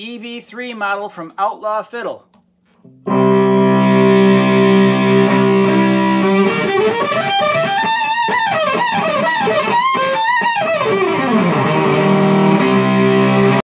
EV3 model from Outlaw Fiddle.